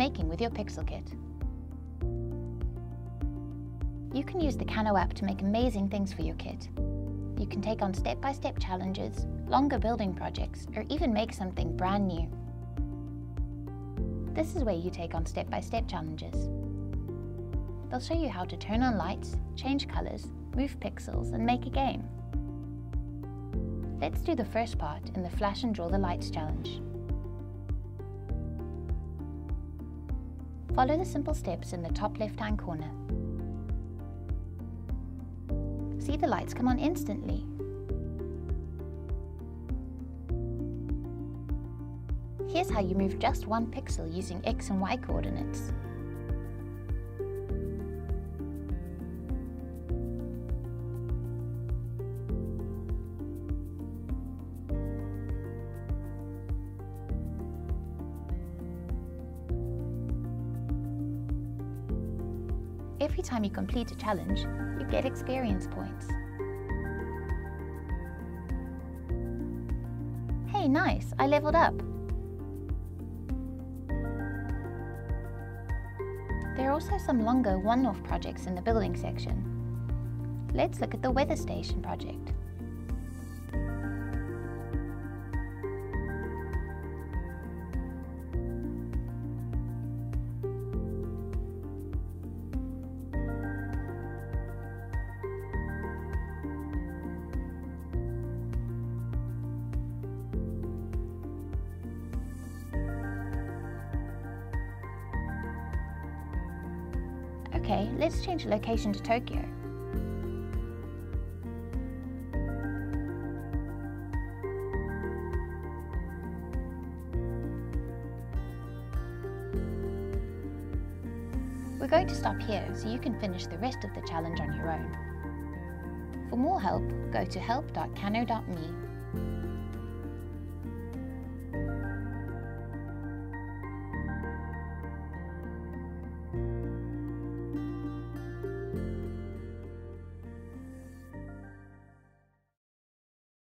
with your Pixel Kit. You can use the Kano app to make amazing things for your kit. You can take on step-by-step -step challenges, longer building projects, or even make something brand new. This is where you take on step-by-step -step challenges. They'll show you how to turn on lights, change colours, move pixels, and make a game. Let's do the first part in the Flash and Draw the Lights challenge. Follow the simple steps in the top left-hand corner. See the lights come on instantly. Here's how you move just one pixel using X and Y coordinates. Every time you complete a challenge, you get experience points. Hey, nice, I leveled up. There are also some longer one-off projects in the building section. Let's look at the weather station project. Okay, let's change the location to Tokyo. We're going to stop here so you can finish the rest of the challenge on your own. For more help, go to help.kano.me